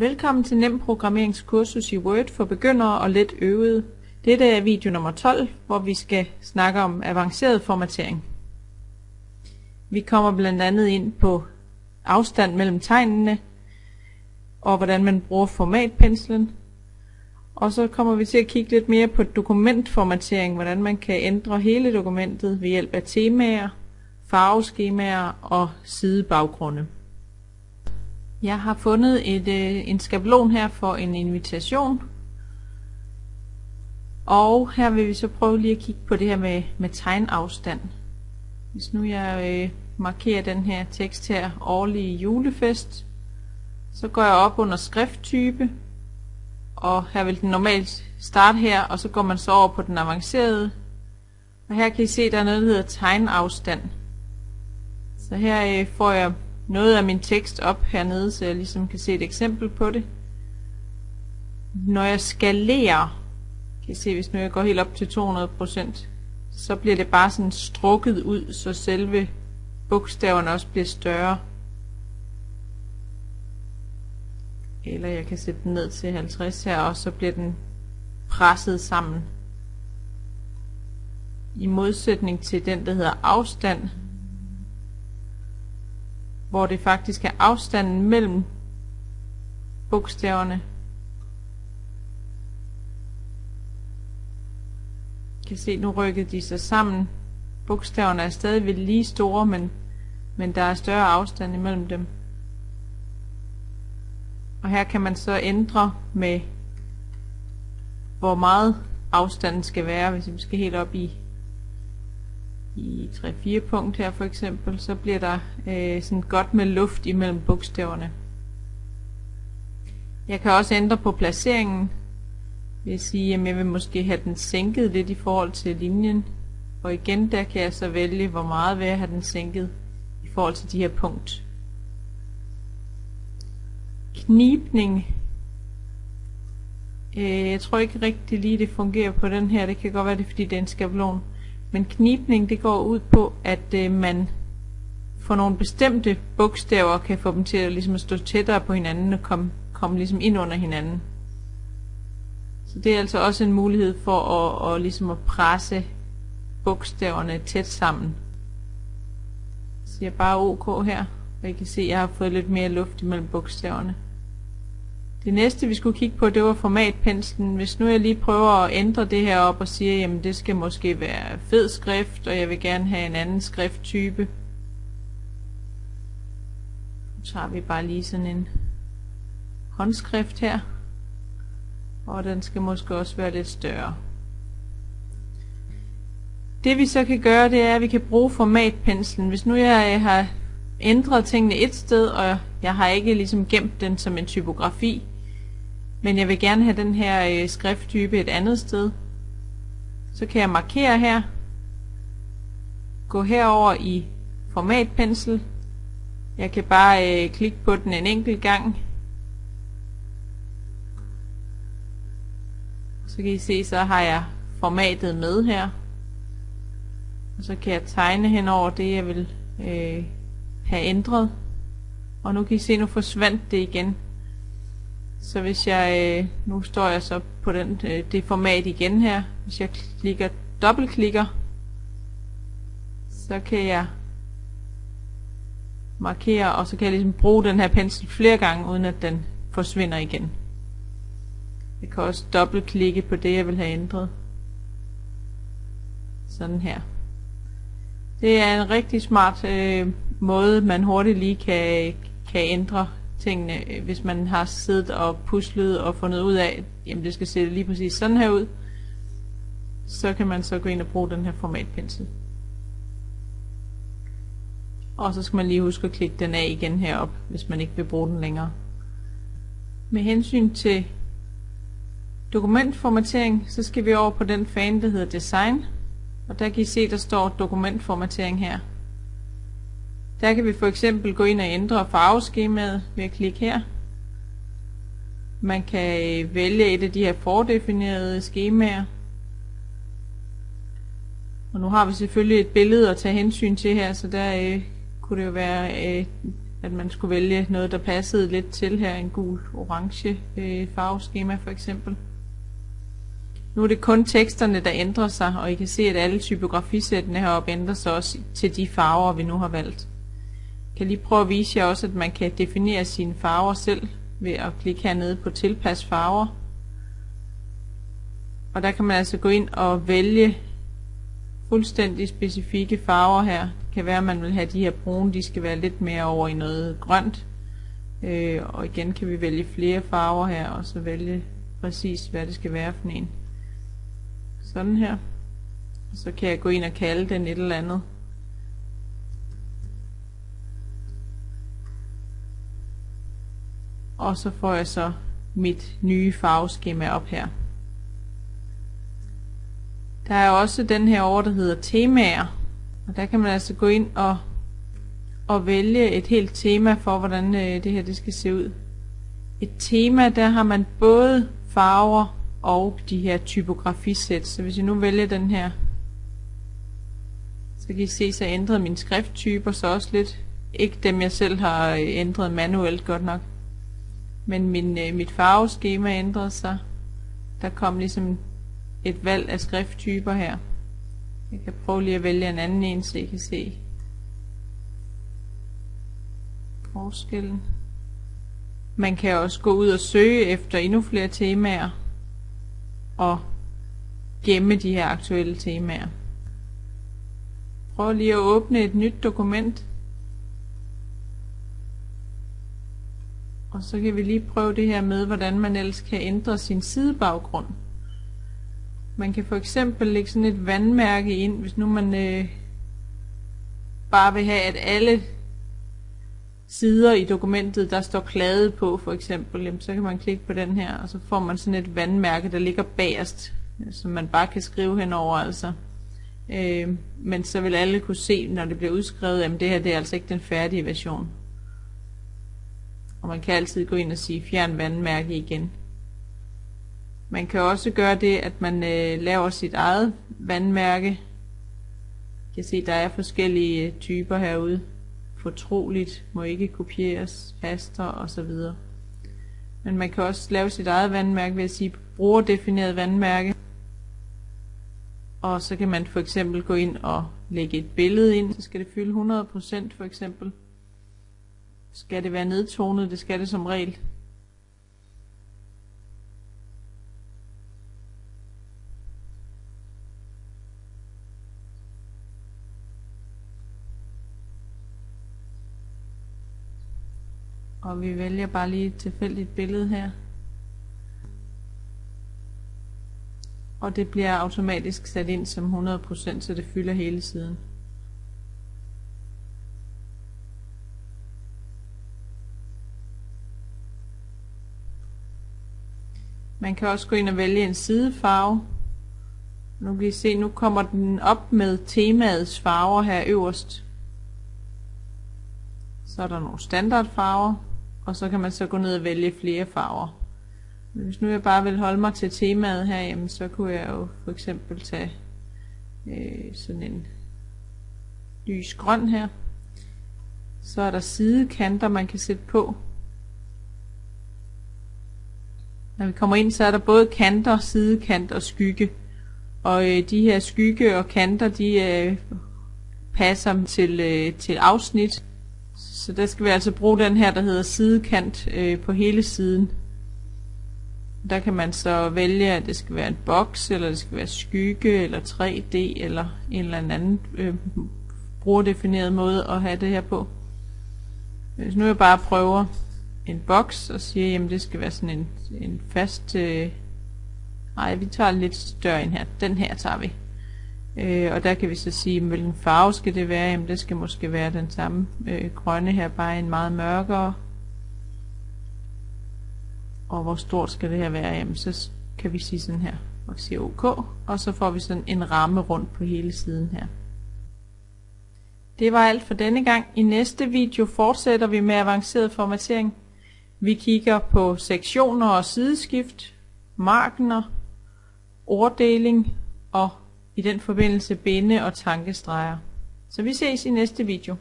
Velkommen til Nem Programmeringskursus i Word for begyndere og let øvede. Dette er video nummer 12, hvor vi skal snakke om avanceret formatering. Vi kommer blandt andet ind på afstand mellem tegnene, og hvordan man bruger formatpenslen. Og så kommer vi til at kigge lidt mere på dokumentformatering, hvordan man kan ændre hele dokumentet ved hjælp af temaer, farveskemaer og sidebaggrunde. Jeg har fundet et, øh, en skabelon her for en invitation. Og her vil vi så prøve lige at kigge på det her med, med tegnafstand. Hvis nu jeg øh, markerer den her tekst her, årlige julefest, så går jeg op under skrifttype, og her vil den normalt starte her, og så går man så over på den avancerede. Og her kan I se, der er noget, der hedder tegnafstand. Så her øh, får jeg noget af min tekst op hernede, så jeg ligesom kan se et eksempel på det. Når jeg skalerer, kan I se, hvis nu jeg går helt op til 200%, så bliver det bare sådan strukket ud, så selve bogstaverne også bliver større. Eller jeg kan sætte den ned til 50 her, og så bliver den presset sammen. I modsætning til den, der hedder afstand, hvor det faktisk er afstanden mellem bogstaverne. kan se, nu rykkede de sig sammen. Bogstaverne er stadigvæk lige store, men, men der er større afstand imellem dem. Og her kan man så ændre med, hvor meget afstanden skal være, hvis vi skal helt op i i 3-4 punkt her for eksempel, så bliver der øh, sådan godt med luft imellem bogstaverne. Jeg kan også ændre på placeringen. Vil jeg sige, at jeg vil måske have den sænket lidt i forhold til linjen. Og igen, der kan jeg så vælge, hvor meget vil jeg have den sænket i forhold til de her punkt. Knipning. Øh, jeg tror ikke rigtig lige, det fungerer på den her. Det kan godt være, det er, fordi det er en skabelon. Men knipning det går ud på, at øh, man for nogle bestemte bogstaver kan få dem til at, ligesom at stå tættere på hinanden og komme, komme ligesom ind under hinanden. Så det er altså også en mulighed for at, at, ligesom at presse bogstaverne tæt sammen. Så jeg bare OK her, og I kan se, at jeg har fået lidt mere luft imellem bogstaverne. Det næste vi skulle kigge på, det var formatpenslen. Hvis nu jeg lige prøver at ændre det her op og siger, jamen det skal måske være fed skrift, og jeg vil gerne have en anden skrifttype. Så har vi bare lige sådan en håndskrift her. Og den skal måske også være lidt større. Det vi så kan gøre, det er, at vi kan bruge formatpenslen. Hvis nu jeg har ændret tingene et sted, og jeg har ikke ligesom gemt den som en typografi, men jeg vil gerne have den her øh, skrifttype et andet sted. Så kan jeg markere her, gå herover i formatpensel. Jeg kan bare øh, klikke på den en enkelt gang. Så kan I se, så har jeg formatet med her. Og så kan jeg tegne hen over det, jeg vil øh, have ændret. Og nu kan I se, nu forsvandt det igen. Så hvis jeg, øh, nu står jeg så på den, øh, det format igen her, hvis jeg klikker, dobbeltklikker, så kan jeg markere, og så kan jeg ligesom bruge den her pensel flere gange, uden at den forsvinder igen. Jeg kan også dobbeltklikke på det, jeg vil have ændret. Sådan her. Det er en rigtig smart øh, måde, man hurtigt lige kan, kan ændre tingene, øh, hvis man har siddet og puslet og fundet ud af, jamen det skal se lige præcis sådan her ud, så kan man så gå ind og bruge den her formatpensel. Og så skal man lige huske at klikke den af igen herop, hvis man ikke vil bruge den længere. Med hensyn til dokumentformatering, så skal vi over på den fane, der hedder Design. Og der kan I se, der står dokumentformatering her. Der kan vi for eksempel gå ind og ændre farveskemaet ved at klikke her. Man kan øh, vælge et af de her fordefinerede skemaer. Og nu har vi selvfølgelig et billede at tage hensyn til her, så der øh, kunne det jo være øh, at man skulle vælge noget, der passede lidt til her, en gul-orange øh, farveskema for eksempel. Nu er det kun teksterne, der ændrer sig, og I kan se, at alle typografisættene heroppe ændrer sig også til de farver, vi nu har valgt. Jeg kan lige prøve at vise jer også, at man kan definere sine farver selv ved at klikke hernede på tilpas farver. Og der kan man altså gå ind og vælge fuldstændig specifikke farver her. Det kan være, at man vil have de her brune, de skal være lidt mere over i noget grønt. Øh, og igen kan vi vælge flere farver her, og så vælge præcis, hvad det skal være for en. Sådan her. Så kan jeg gå ind og kalde den et eller andet. Og så får jeg så mit nye farveskema op her. Der er også den her over, der hedder temaer. Og der kan man altså gå ind og, og vælge et helt tema for, hvordan øh, det her det skal se ud. Et tema, der har man både farver og de her typografisæt. Så hvis jeg nu vælger den her, så kan I se, så ændrede min skrifttyper så også lidt. Ikke dem jeg selv har øh, ændret manuelt godt nok. Men min, øh, mit farveskema ændrede sig. Der kom ligesom et valg af skrifttyper her. Jeg kan prøve lige at vælge en anden en, så I kan se forskellen. Man kan også gå ud og søge efter endnu flere temaer og gemme de her aktuelle temaer. Prøv lige at åbne et nyt dokument. Og så kan vi lige prøve det her med, hvordan man ellers kan ændre sin sidebaggrund. Man kan for eksempel lægge sådan et vandmærke ind, hvis nu man øh, bare vil have, at alle sider i dokumentet, der står klade på for eksempel, jamen, så kan man klikke på den her, og så får man sådan et vandmærke, der ligger bagerst, øh, som man bare kan skrive henover altså. Øh, men så vil alle kunne se, når det bliver udskrevet, at det her det er altså ikke den færdige version. Og man kan altid gå ind og sige fjern vandmærke igen. Man kan også gøre det, at man øh, laver sit eget vandmærke. Jeg kan se, der er forskellige øh, typer herude fortroligt, må ikke kopieres, faster osv. Men man kan også lave sit eget vandmærke ved at sige brugerdefineret vandmærke. Og så kan man for eksempel gå ind og lægge et billede ind, så skal det fylde 100% for eksempel. Skal det være nedtonet, det skal det som regel. Og vi vælger bare lige et tilfældigt billede her. Og det bliver automatisk sat ind som 100%, så det fylder hele siden. Man kan også gå ind og vælge en sidefarve. Nu kan I se, nu kommer den op med temaets farver her øverst. Så er der nogle standardfarver og så kan man så gå ned og vælge flere farver. Men hvis nu jeg bare vil holde mig til temaet her, jamen, så kunne jeg jo for eksempel tage øh, sådan en lys grøn her. Så er der sidekanter, man kan sætte på. Når vi kommer ind, så er der både kanter, sidekant og skygge. Og øh, de her skygge og kanter, de øh, passer til, øh, til afsnit. Så der skal vi altså bruge den her, der hedder sidekant øh, på hele siden. Der kan man så vælge, at det skal være en boks, eller det skal være skygge, eller 3D, eller en eller anden øh, brugerdefineret måde at have det her på. Hvis nu jeg bare prøver en boks og siger, jamen det skal være sådan en, en fast... Øh, nej, vi tager lidt større en her. Den her tager vi. Øh, og der kan vi så sige, hvilken farve skal det være? Jamen det skal måske være den samme øh, grønne her, bare en meget mørkere. Og hvor stort skal det her være? Jamen så kan vi sige sådan her, og sige OK, og så får vi sådan en ramme rundt på hele siden her. Det var alt for denne gang. I næste video fortsætter vi med avanceret formatering. Vi kigger på sektioner og sideskift, markener, orddeling og i den forbindelse binde og tankestreger. Så vi ses i næste video.